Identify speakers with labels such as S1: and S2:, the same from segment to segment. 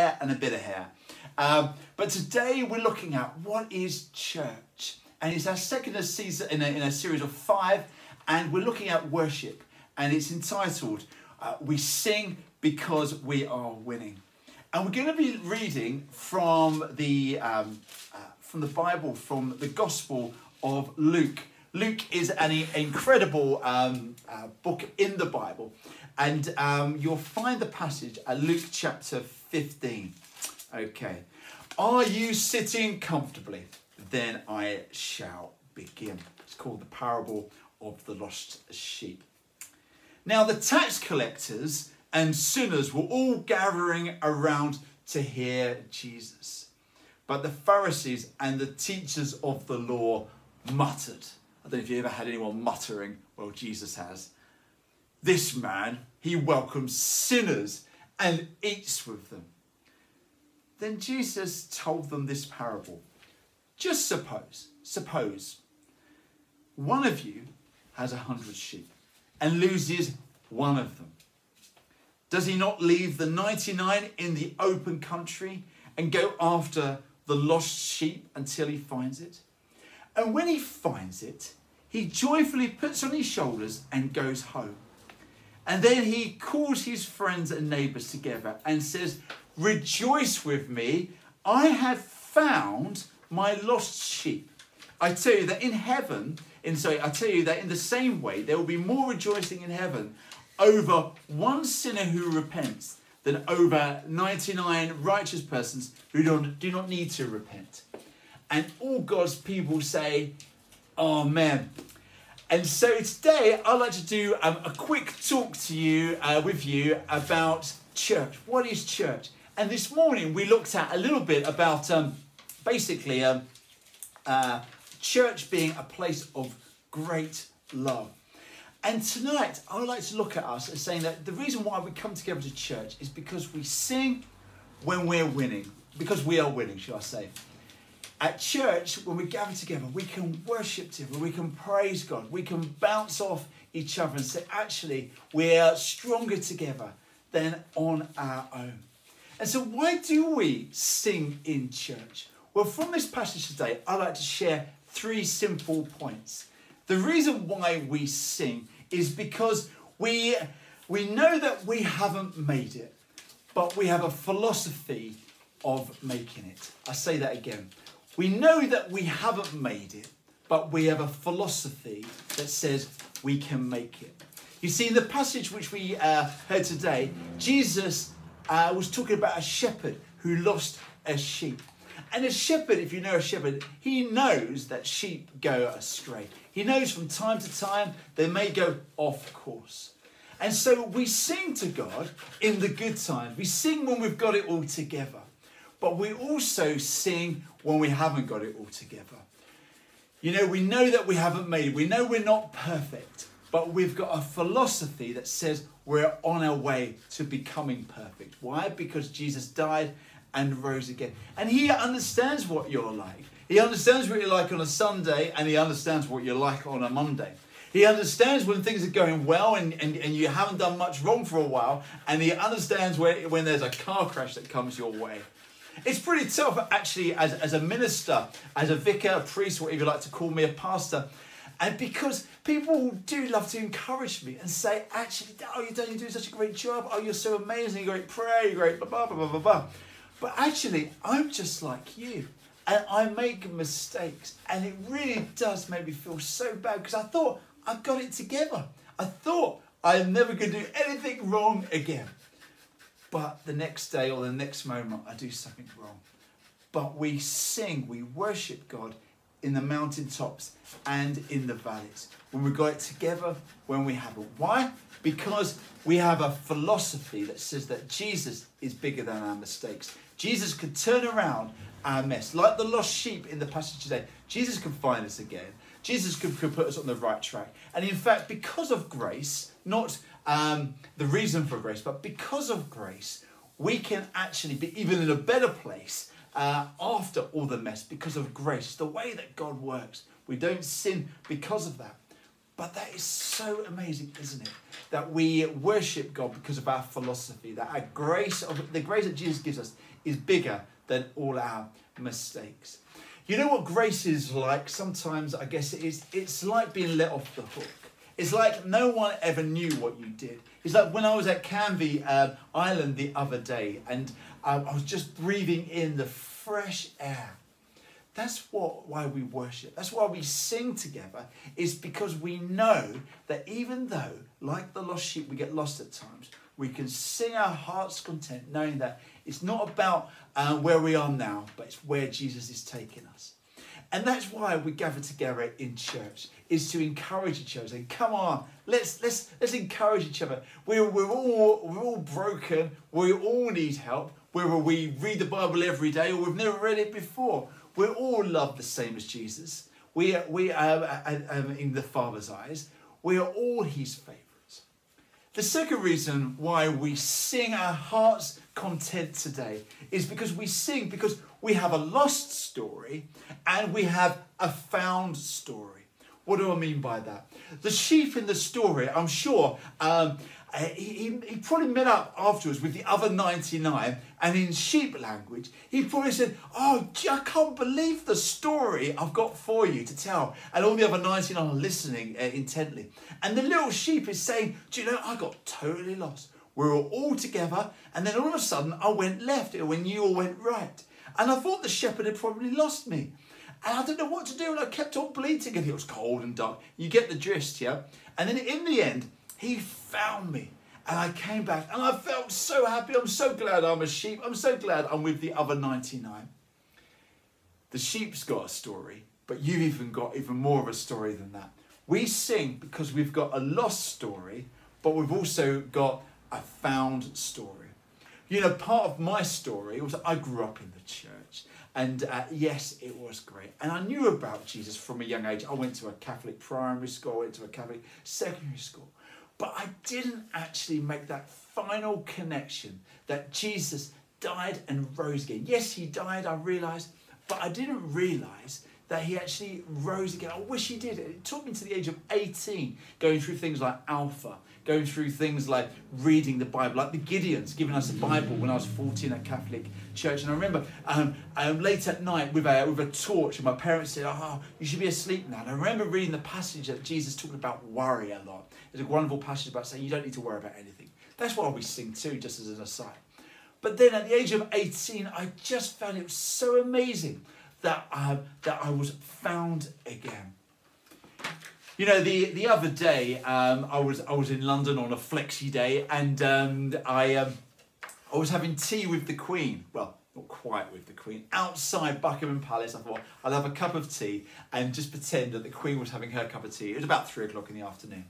S1: hair and a bit of hair. Um, but today we're looking at what is church. And it's our second season in a, in a series of five, and we're looking at worship. And it's entitled uh, We Sing Because We Are Winning. And we're going to be reading from the, um, uh, from the Bible, from the Gospel of Luke. Luke is an incredible um, uh, book in the Bible, and um, you'll find the passage at Luke chapter 15. Okay. Are you sitting comfortably? Then I shall begin. It's called the parable of the lost sheep. Now, the tax collectors and sinners were all gathering around to hear Jesus. But the Pharisees and the teachers of the law muttered. I don't know if you ever had anyone muttering. Well, Jesus has. This man, he welcomes sinners and eats with them. Then Jesus told them this parable. Just suppose, suppose one of you has a hundred sheep and loses one of them. Does he not leave the 99 in the open country and go after the lost sheep until he finds it? And when he finds it, he joyfully puts on his shoulders and goes home. And then he calls his friends and neighbors together and says, Rejoice with me, I have found my lost sheep. I tell you that in heaven, in sorry, I tell you that in the same way, there will be more rejoicing in heaven over one sinner who repents than over 99 righteous persons who don't, do not need to repent. And all God's people say, Amen. And so today I'd like to do um, a quick talk to you, uh, with you, about church. What is church? And this morning we looked at a little bit about um, basically um, uh, church being a place of great love. And tonight, I would like to look at us as saying that the reason why we come together to church is because we sing when we're winning, because we are winning, shall I say. At church, when we gather together, we can worship together, we can praise God, we can bounce off each other and say, actually, we are stronger together than on our own. And so, why do we sing in church? Well, from this passage today, I'd like to share three simple points. The reason why we sing is because we, we know that we haven't made it, but we have a philosophy of making it. I say that again. We know that we haven't made it, but we have a philosophy that says we can make it. You see, in the passage which we uh, heard today, Jesus uh, was talking about a shepherd who lost a sheep. And a shepherd, if you know a shepherd, he knows that sheep go astray. He knows from time to time they may go off course. And so we sing to God in the good times. We sing when we've got it all together. But we also sing when we haven't got it all together. You know, we know that we haven't made it. We know we're not perfect. But we've got a philosophy that says we're on our way to becoming perfect. Why? Because Jesus died and rose again. And he understands what you're like. He understands what you're like on a Sunday and he understands what you're like on a Monday. He understands when things are going well and, and, and you haven't done much wrong for a while. And he understands where, when there's a car crash that comes your way. It's pretty tough, actually, as, as a minister, as a vicar, a priest, whatever you like to call me, a pastor. And because people do love to encourage me and say, actually, oh, you're doing, you're doing such a great job. Oh, you're so amazing. You're great prayer. You're great, blah, blah, blah, blah, blah. blah. But actually, I'm just like you. And I make mistakes. And it really does make me feel so bad because I thought I got it together. I thought I'm never going to do anything wrong again. But the next day or the next moment, I do something wrong. But we sing, we worship God in the mountaintops and in the valleys. When we got it together, when we haven't. Why? Because we have a philosophy that says that Jesus is bigger than our mistakes. Jesus could turn around our mess. Like the lost sheep in the passage today, Jesus can find us again. Jesus could, could put us on the right track. And in fact, because of grace, not um, the reason for grace, but because of grace, we can actually be even in a better place uh, after all the mess because of grace, the way that God works. We don't sin because of that. But that is so amazing, isn't it? That we worship God because of our philosophy, that our grace of the grace that Jesus gives us is bigger than all our mistakes. You know what grace is like? Sometimes I guess it is it's like being let off the hook. It's like no one ever knew what you did. It's like when I was at Canvey uh, Island the other day and um, I was just breathing in the fresh air. That's what why we worship. That's why we sing together. Is because we know that even though, like the lost sheep, we get lost at times, we can sing our heart's content, knowing that it's not about uh, where we are now, but it's where Jesus is taking us. And that's why we gather together in church, is to encourage each other. Say, come on, let's let's let's encourage each other. We're, we're all we're all broken. We all need help. Whether we read the Bible every day or we've never read it before, We're all loved the same as Jesus. We are, we are um, in the Father's eyes, we are all His favourites. The second reason why we sing our hearts content today is because we sing because we have a lost story and we have a found story. What do I mean by that? The sheep in the story, I'm sure, um, he, he, probably met up afterwards with the other 99 and in sheep language he probably said oh i can't believe the story i've got for you to tell. And all the other 99 are listening uh, intently. And the little sheep is saying do you know i got totally lost. We were all together and then all of a sudden i went left. When you all went right. And i thought the shepherd had probably lost me and I didn't know what to do, and I kept on bleating, and it was cold and dark. You get the gist, yeah? And then in the end, he found me. And I came back and I felt so happy. I'm so glad I'm a sheep. I'm so glad I'm with the other 99. The sheep's got a story, but you've even got even more of a story than that. We sing because we've got a lost story, but we've also got a found story. You know, part of my story was I grew up in the church. And uh, yes, it was great. And I knew about Jesus from a young age. I went to a Catholic primary school, I went to a Catholic secondary school. But I didn't actually make that final connection that Jesus died and rose again. Yes, he died, I realised, but I didn't realise that he actually rose again. I wish he did. It took me to the age of 18, going through things like Alpha, going through things like reading the Bible, like the Gideons giving us a Bible when I was 14 at Catholic church. And I remember um, um, late at night with a, with a torch, and my parents said, Oh, you should be asleep now. And I remember reading the passage that Jesus talking about worry a lot. There's a wonderful passage about saying you don't need to worry about anything. That's why we sing too, just as an aside. But then at the age of 18, I just found it was so amazing that, um, that I was found again. You know, the, the other day um, I was I was in London on a flexi day, and um, I um, I was having tea with the Queen. Well, not quite with the Queen. Outside Buckingham Palace, I thought I'd have a cup of tea and just pretend that the Queen was having her cup of tea. It was about three o'clock in the afternoon.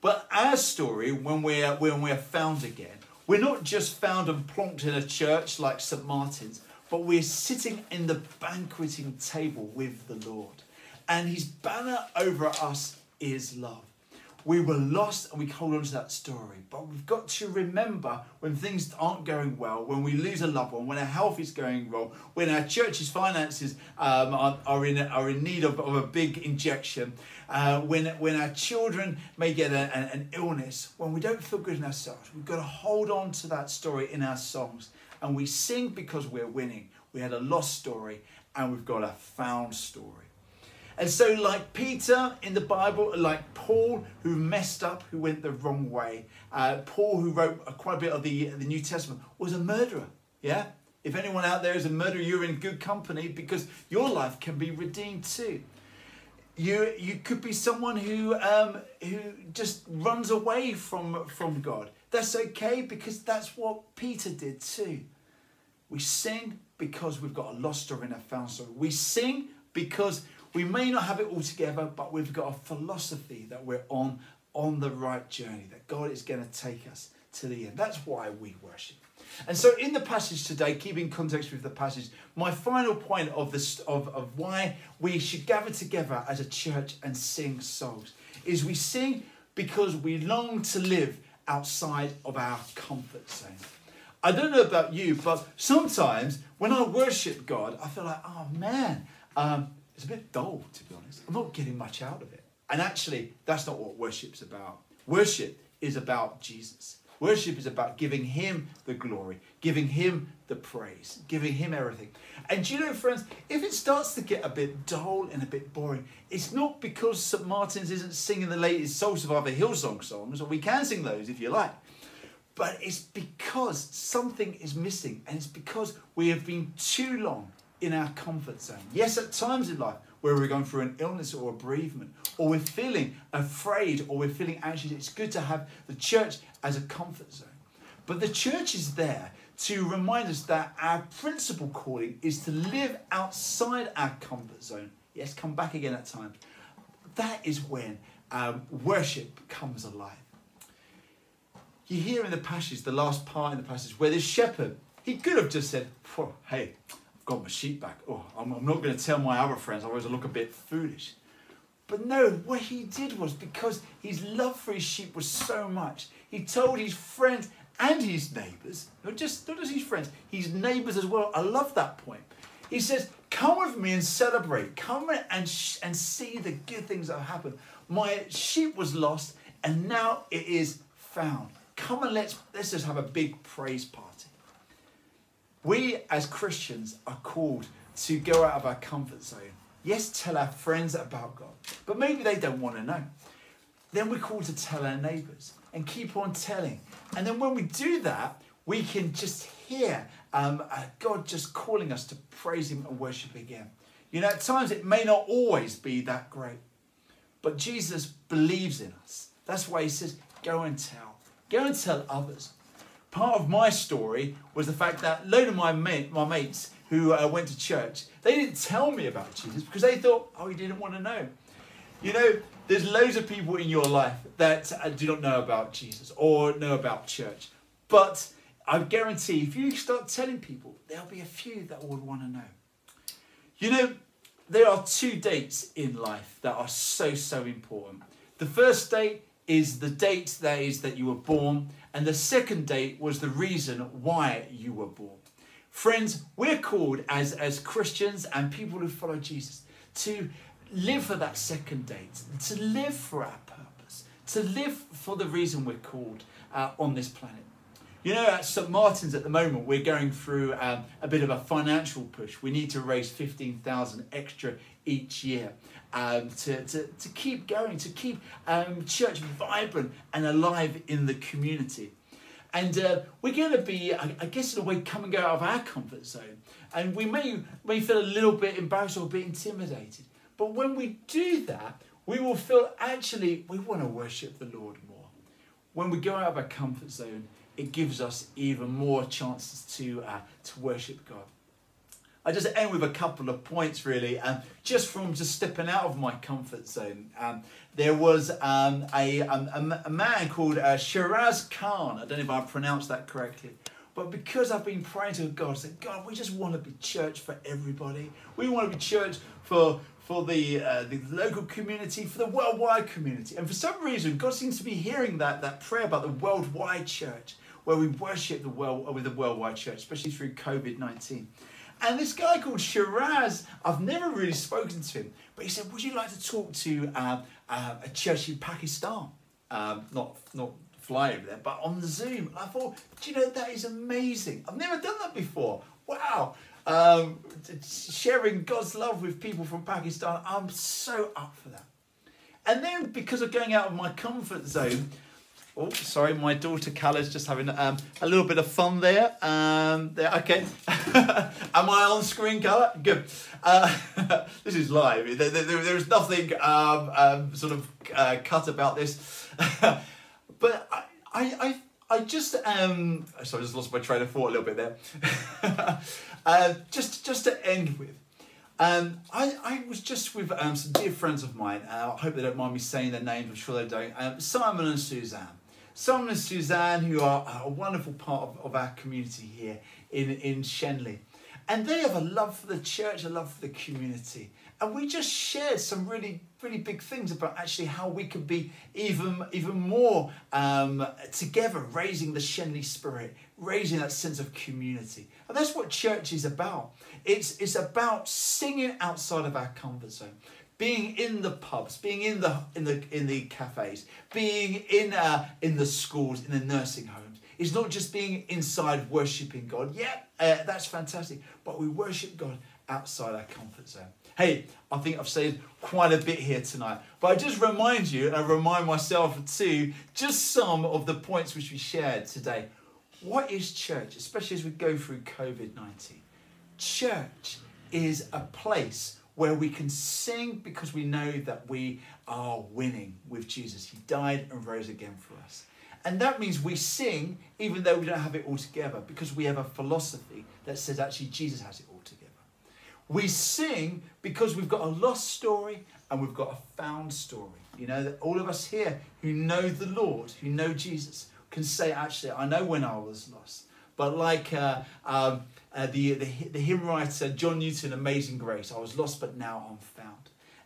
S1: But our story, when we're, when we're found again, we're not just found and plonked in a church like St. Martin's, but we're sitting in the banqueting table with the Lord. And his banner over us is love. We were lost and we hold on to that story. But we've got to remember when things aren't going well, when we lose a loved one, when our health is going wrong, when our church's finances um, are, are, in, are in need of, of a big injection, uh, when, when our children may get a, an illness, when we don't feel good in ourselves, we've got to hold on to that story in our songs. And we sing because we're winning. We had a lost story and we've got a found story. And so, like Peter in the Bible, like Paul, who messed up, who went the wrong way, uh, Paul, who wrote quite a bit of the, the New Testament, was a murderer. Yeah? If anyone out there is a murderer, you're in good company because your life can be redeemed too. You, you could be someone who, um, who just runs away from, from God. That's okay because that's what Peter did too. We sing because we've got a lost story and a found story. We sing because we may not have it all together, but we've got a philosophy that we're on on the right journey, that God is going to take us to the end. That's why we worship. And so, in the passage today, keeping context with the passage, my final point of this of, of why we should gather together as a church and sing songs is we sing because we long to live outside of our comfort zone. I don't know about you, but sometimes when I worship God, I feel like, oh man, um, it's a bit dull, to be honest. I'm not getting much out of it. And actually, that's not what worship's about. Worship is about Jesus. Worship is about giving him the glory, giving him the praise, giving him everything. And you know, friends, if it starts to get a bit dull and a bit boring, it's not because St. Martin's isn't singing the latest Soul Survivor Hillsong songs, or we can sing those if you like. But it's because something is missing, and it's because we have been too long in our comfort zone. Yes, at times in life where we're going through an illness or a bereavement, or we're feeling afraid, or we're feeling anxious, it's good to have the church as a comfort zone. But the church is there to remind us that our principal calling is to live outside our comfort zone. Yes, come back again at times. That is when um, worship comes alive. You hear in the passage, the last part in the passage, where this shepherd, he could have just said, Hey, got my sheep back. Oh, I'm, I'm not going to tell my other friends, I look a bit foolish. But no, what he did was because his love for his sheep was so much, he told his friends and his neighbours, not just, not just his friends, his neighbours as well. I love that point. He says, Come with me and celebrate. Come and, and see the good things that have happened. My sheep was lost and now it is found. Come and let's, let's just have a big praise party. We as Christians are called to go out of our comfort zone. Yes, tell our friends about God, but maybe they don't want to know. Then we're called to tell our neighbours and keep on telling. And then when we do that, we can just hear um, uh, God just calling us to praise Him and worship again. You know, at times it may not always be that great, but Jesus believes in us. That's why He says, Go and tell. Go and tell others. Part of my story was the fact that a load of my, mate, my mates who uh, went to church, they didn't tell me about Jesus because they thought, oh, he didn't want to know. You know, there's loads of people in your life that uh, do not know about Jesus or know about church. But I guarantee if you start telling people, there'll be a few that would want to know. You know, there are two dates in life that are so, so important. The first date is the date that is that you were born, and the second date was the reason why you were born. Friends, we're called as, as Christians and people who follow Jesus to live for that second date, to live for our purpose, to live for the reason we're called uh, on this planet. You know, at St. Martin's at the moment, we're going through um, a bit of a financial push. We need to raise 15,000 extra each year um, to, to, to keep going, to keep um, church vibrant and alive in the community. And uh, we're going to be, I, I, guess, in a way, coming out of our comfort zone. And we may, may feel a little bit embarrassed or a bit intimidated. But when we do that, we will feel actually we want to worship the Lord more. When we go out of our comfort zone, it gives us even more chances to, uh, to worship God. I just end with a couple of points really, um, just from just stepping out of my comfort zone. Um, there was um, a, um, a, a, man called uh, Shiraz Khan. I don't know if I pronounced that correctly. But because I've been praying to God, I said, God, we just want to be church for everybody. We want to be church for, for the, uh, the local community, for the worldwide community. And for some reason, God seems to be hearing that, that prayer about the worldwide church, where we worship the world with the worldwide church, especially through COVID 19. And this guy called Shiraz, I've never really spoken to him, but he said, Would you like to talk to uh, uh, a church in Pakistan? Um, not, not fly over there, but on the Zoom. I thought, Do you know, that is amazing. I've never done that before. Wow. Um, sharing God's love with people from Pakistan, I'm so up for that. And then because of going out of my comfort zone, Oh, sorry, my daughter Callah's just having um, a little bit of fun there. Um, there, okay. Am I on screen, Callah? Good. Uh, this is live. There, there, there's nothing um, um, sort of uh, cut about this. but I, I, I just um, sorry, I just lost my train of thought a little bit there. uh, just, just to end with. Um, I, I was just with um, some dear friends of mine. Uh, I hope they don't mind me saying their names. I'm sure they don't. Um, Simon and Suzanne. Simon and Suzanne, who are a wonderful part of, of our community here in, in Shenley. And they have a love for the church, a love for the community. And we just shared some really, really big things about actually how we could be even, even more um, together, raising the Shenley spirit, raising that sense of community. And that's what church is about. It's, it's about singing outside of our comfort zone, being in the pubs, being in the in the in the cafes, being in uh, in the schools, in the nursing homes. It's not just being inside worshiping God. Yeah, uh, that's fantastic. But we worship God outside our comfort zone. Hey, I think I've said quite a bit here tonight, but I just remind you, and I remind myself too, just some of the points which we shared today. What is church, especially as we go through COVID 19? Church is a place where we can sing because we know that we are winning with Jesus. He died and rose again for us. And that means we sing even though we don't have it all together because we have a philosophy that says actually Jesus has it all together. We sing because we've got a lost story and we've got a found story. You know, that all of us here who know the Lord, who know Jesus, can say, actually, I know when I was lost. But like uh, um, uh, the, the, the hymn writer John Newton, Amazing Grace, I was lost, but now I'm found.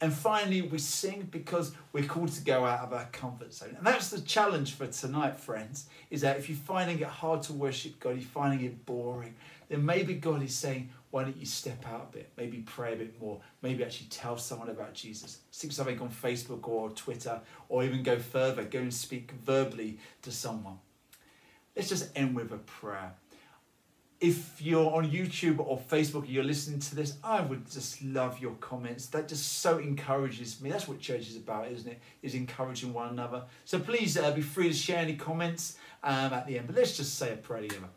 S1: And finally, we sing because we're called to go out of our comfort zone. And that's the challenge for tonight, friends, is that if you're finding it hard to worship God, you're finding it boring, then maybe God is saying, why don't you step out a bit? Maybe pray a bit more. Maybe actually tell someone about Jesus. Stick something on Facebook or Twitter, or even go further, go and speak verbally to someone. Let's just end with a prayer. If you're on YouTube or Facebook and you're listening to this, I would just love your comments. That just so encourages me. That's what church is about, isn't it? Is encouraging one another. So please uh, be free to share any comments um, at the end. But let's just say a prayer together.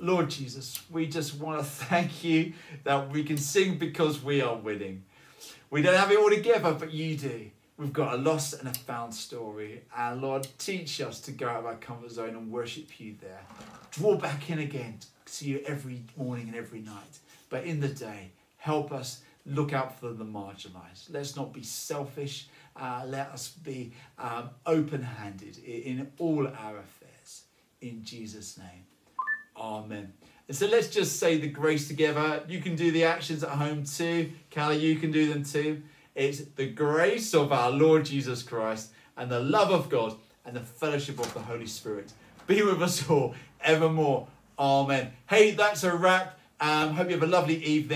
S1: Lord Jesus, we just want to thank you that we can sing because we are winning. We don't have it all together, but you do. We've got a lost and a found story. And Lord, teach us to go out of our comfort zone and worship you there. Draw back in again to see you every morning and every night. But in the day, help us look out for the marginalized. Let's not be selfish. Uh, let us be um, open handed in all our affairs. In Jesus' name. Amen. And so let's just say the grace together. You can do the actions at home too. Callie, you can do them too. It's the grace of our Lord Jesus Christ and the love of God and the fellowship of the Holy Spirit be with us all evermore. Amen. Hey, that's a wrap. Um, hope you have a lovely evening.